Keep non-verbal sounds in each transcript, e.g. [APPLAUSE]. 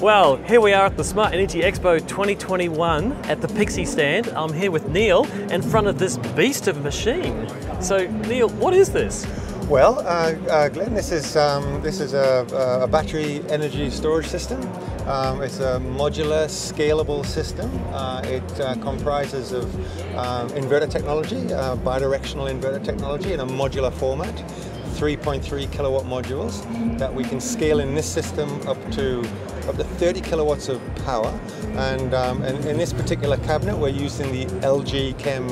Well, here we are at the Smart Energy Expo 2021 at the Pixii stand. I'm here with Neil in front of this beast of a machine. So, Neil, what is this? Well, uh, uh, Glenn, this is um, this is a, a, battery energy storage system. Um, it's a modular, scalable system. Uh, it uh, comprises of um, inverter technology, uh, bidirectional inverter technology in a modular format. 3.3 kilowatt modules that we can scale in this system up to 30 kilowatts of power. And, um, in this particular cabinet, we're using the LG Chem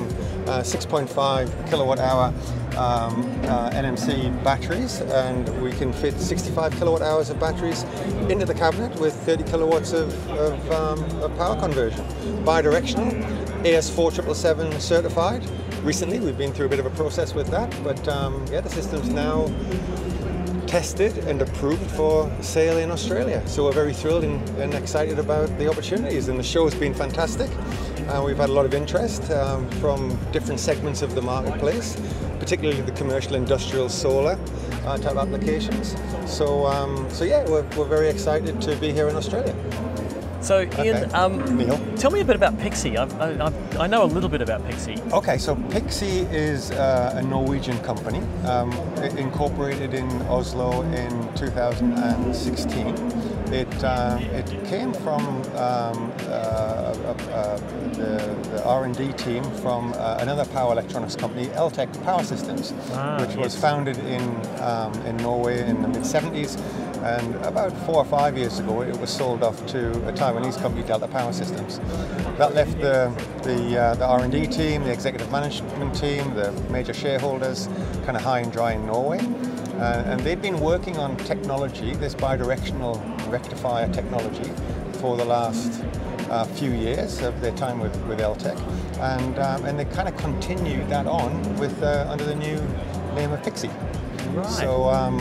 uh, 6.5 kilowatt hour um, uh, NMC batteries, and we can fit 65 kilowatt hours of batteries into the cabinet with 30 kilowatts of, of, um, of power conversion. Bidirectional, AS4777 certified. Recently, we've been through a bit of a process with that, but um, yeah, the system's now tested and approved for sale in Australia. So we're very thrilled and, and excited about the opportunities and the show has been fantastic. Uh, we've had a lot of interest um, from different segments of the marketplace, particularly the commercial industrial solar uh, type applications. So, um, so yeah, we're, we're very excited to be here in Australia. So, Ian, okay. um, tell me a bit about Pixii. I, I, I, know a little bit about Pixii. Okay, so Pixii is uh, a Norwegian company um, incorporated in Oslo in 2016. It, uh, it came from um, uh, uh the, the R&D team from uh, another power electronics company, Eltek Power Systems, ah, which yes. was founded in, um, in Norway in the mid-70s and about four or five years ago it was sold off to a Taiwanese company, Delta Power Systems. That left the, the, uh, the R&D team, the executive management team, the major shareholders kind of high and dry in Norway. Uh, and they'd been working on technology, this bidirectional rectifier technology, for the last uh, few years of their time with, with Eltek. And, um, and they kind of continued that on with uh, under the new name of Pixii. Right. So um,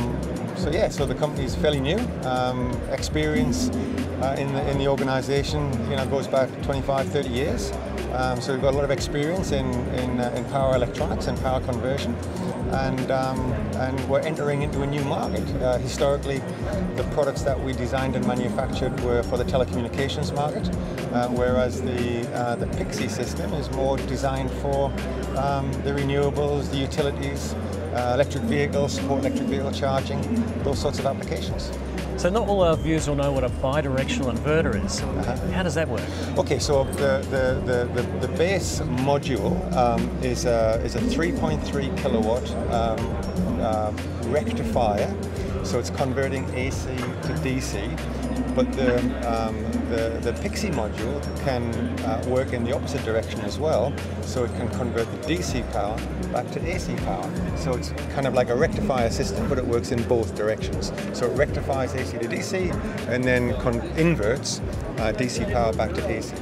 so yeah, so the company is fairly new. Um, experience uh, in the in the organisation, you know, goes back 25, 30 years. Um, so we've got a lot of experience in in, uh, in power electronics and power conversion, and um, and we're entering into a new market. Uh, historically, the products that we designed and manufactured were for the telecommunications market, uh, whereas the uh, the Pixii system is more designed for um, the renewables, the utilities uh, electric vehicles, support electric vehicle charging, those sorts of applications. So not all our viewers will know what a bidirectional inverter is. Uh-huh. How does that work? Okay, so the, the, the, the, the base module um, is a, is a 3.3 kilowatt um, uh, rectifier. So it's converting AC to DC, but the, um, the, the Pixii module can uh, work in the opposite direction as well, so it can convert the DC power back to AC power. So it's kind of like a rectifier system, but it works in both directions. So it rectifies AC to DC and then inverts uh, DC power back to AC.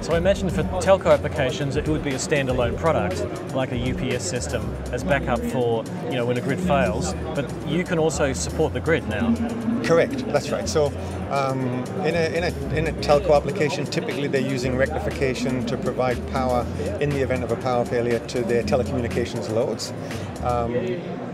So I imagine for telco applications it would be a standalone product, like a UPS system, as backup for you know when a grid fails. But you can also support the grid now. Correct. That's right. So um, in, a, in, a, in a telco application, typically they're using rectification to provide power in the event of a power failure to their telecommunications loads. Um,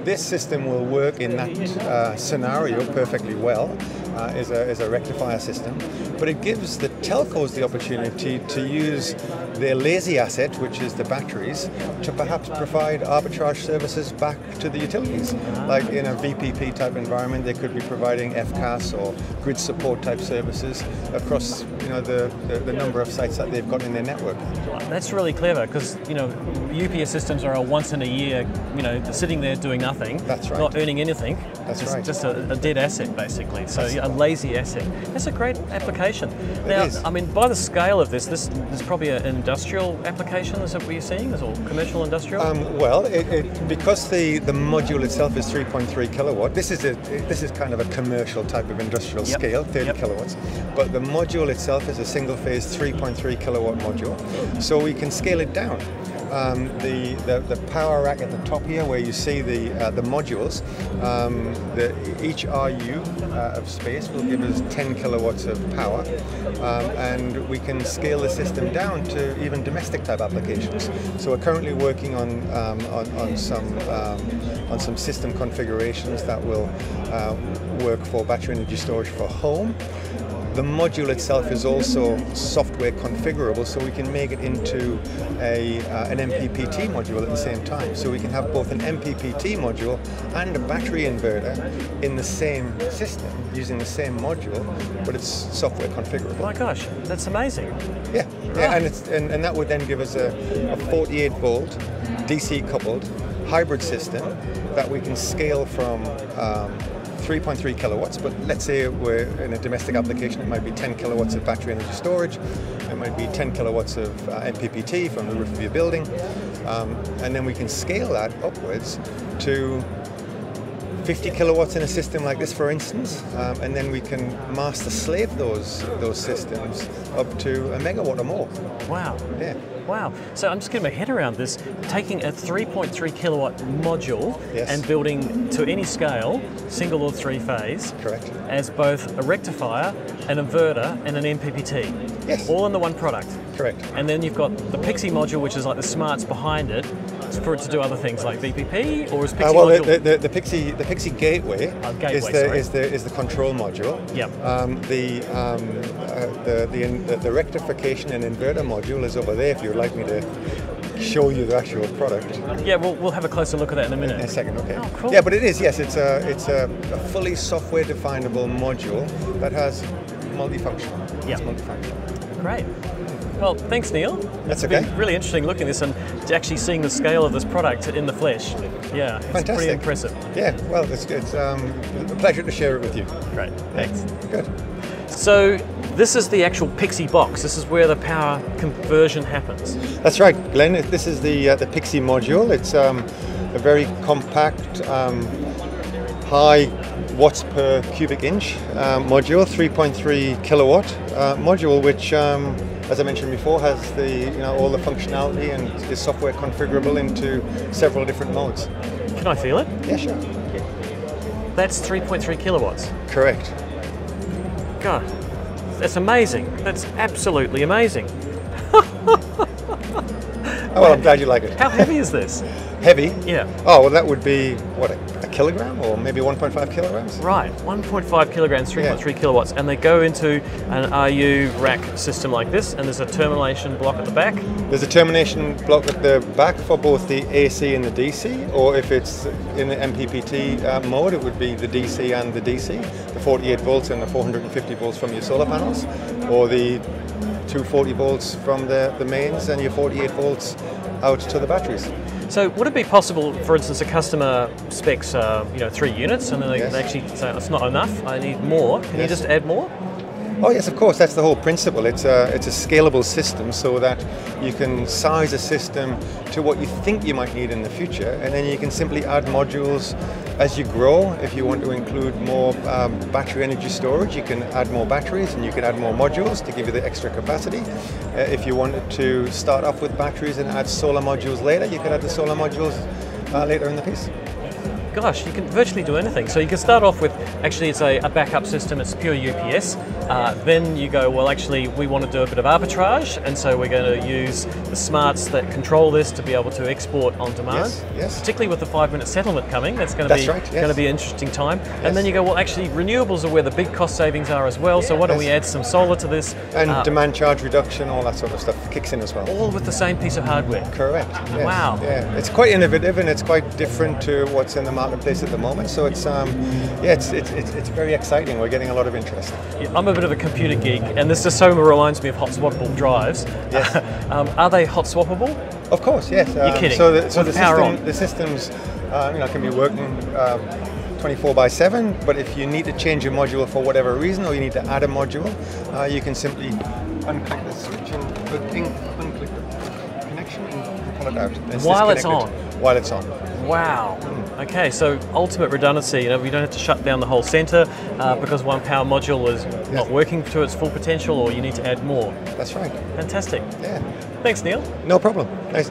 this system will work in that uh, scenario perfectly well uh, as, a, as a rectifier system, but it gives the telcos the opportunity to use their lazy asset, which is the batteries, to perhaps provide arbitrage services back to the utilities. Like in a VPP type environment, they could be providing FCAS or grid support type services across you know, the, the, the number of sites that they've got in their network. That's really clever because you know UPS systems are a once in a year, you know, sitting there doing nothing, That's right. not earning anything. That's just, right. Just a, a, dead asset basically. So a lazy asset. That's a great application. Now, I mean, by the scale of this, this is probably an industrial application. Is that what you're seeing? Is it commercial industrial? Um, well, it, it, because the, the module itself is 3.3 kilowatt. This is a this is kind of a commercial type of industrial yep. scale, 30 yep. kilowatts. But the module itself is a single phase 3.3 kilowatt module, so we can scale it down um, the, the, the, power rack at the top here where you see the, uh, the modules, um, the, each RU uh, of space will give us 10 kilowatts of power um, and we can scale the system down to even domestic type applications. So we're currently working on, um, on, on, some, um, on some system configurations that will uh, work for battery energy storage for home the module itself is also software configurable, so we can make it into a, uh, an MPPT module at the same time. So we can have both an MPPT module and a battery inverter in the same system using the same module, but it's software configurable. My gosh, that's amazing. Yeah, yeah and, it's, and, and that would then give us a, a 48 volt DC coupled hybrid system that we can scale from um, 3.3 kilowatts, but let's say we're in a domestic application, it might be 10 kilowatts of battery energy storage, it might be 10 kilowatts of uh, MPPT from the roof of your building, um, and then we can scale that upwards to 50 kilowatts in a system like this, for instance, um, and then we can master slave those those systems up to a megawatt or more. Wow. Yeah. Wow. So I'm just getting my head around this. Taking a 3.3 kilowatt module yes. and building to any scale, single or three phase. Correct. As both a rectifier, an inverter, and an MPPT. Yes. All in the one product. Correct. And then you've got the Pixii module, which is like the smarts behind it, for it to do other things like VPP, or is Pixii uh, well, module? The, the, the, Pixii the Pixii Gateway, oh, gateway is, the, is the is the control module. Yep. Um, the, um, uh, the, the the rectification and inverter module is over there. If you'd like me to show you the actual product. Yeah, we'll, we'll have a closer look at that in a minute. In a second, okay. Oh, cool. Yeah, but it is, yes, it's a, it's a, a fully software definable module that has multifunction. Yeah. It's multifunction. Great. Well, thanks, Neil. That's it's okay. Been really interesting looking at this and actually seeing the scale of this product in the flesh. Yeah, it's Fantastic. pretty impressive. Yeah, well, it's, it's um, a pleasure to share it with you. Great, thanks. Good. So, this is the actual Pixii box. This is where the power conversion happens. That's right, Glenn. This is the uh, the Pixii module. It's um, a very compact, um, high watts per cubic inch uh, module, 3.3 kilowatt uh, module, which, um, as I mentioned before, has the you know all the functionality and is software configurable into several different modes. Can I feel it? Yeah, sure. That's 3.3 kilowatts. Correct. God, that's amazing. That's absolutely amazing. [LAUGHS] Oh, well, I'm glad you like it. How heavy is this? [LAUGHS] Heavy? Yeah. Oh, well, that would be, what, a, kilogram or maybe 1.5 kilograms? Right, 1.5 kilograms, 3.3 yeah. kilowatts, and they go into an RU rack system like this, and there's a termination block at the back. There's a termination block at the back for both the AC and the DC, or if it's in the MPPT uh, mode, it would be the DC and the DC, the 48 volts and the 450 volts from your solar panels, or the 240 volts from the, the mains and your 48 volts out to the batteries. So would it be possible, for instance, a customer specs uh, you know three units and then they, yes. they, actually say it's not enough, I need more. Can yes. you just add more? Oh yes, of course. That's the whole principle. It's a it's a scalable system so that you can size a system to what you think you might need in the future, and then you can simply add modules as you grow. If you want to include more um, battery energy storage, you can add more batteries and you can add more modules to give you the extra capacity. Uh, if you wanted to start off with batteries and add solar modules later, you can add the solar modules uh, later in the piece gosh, you can virtually do anything. So you can start off with actually it's a, a backup system, it's pure UPS. Uh, then you go, well, actually, we want to do a bit of arbitrage, and so we're going to use the smarts that control this to be able to export on demand. Yes, yes. Particularly with the five-minute settlement coming, that's going to that's be right, yes. going to be an interesting time. Yes. And then you go, well, actually, renewables are where the big cost savings are as well. So why don't we add some solar to this? And uh, demand charge reduction, all that sort of stuff kicks in as well. All with the same piece of hardware. Correct. Wow. Yeah, it's quite innovative and it's quite different to what's in the marketplace at the moment. So it's um, yeah, it's, it's, it's, it's very exciting. We're getting a lot of interest. I'm a bit of a computer geek, and this just so reminds me of hot swappable drives. Yes. [LAUGHS] um, are they hot swappable? Of course, yes. You're um, kidding. So the, so the, system, the systems, uh, you know, can be working. Um, 24 by 7 but if you need to change a module for whatever reason or you need to add a module uh, you can simply unclick the switch and unclick the connection and pull it out it's while it's on while it's on wow Okay, so ultimate redundancy. You know, we don't have to shut down the whole centre uh, because one power module is yes. not working to its full potential, or you need to add more. That's right. Fantastic. Yeah. Thanks, Neil. No problem. Nice.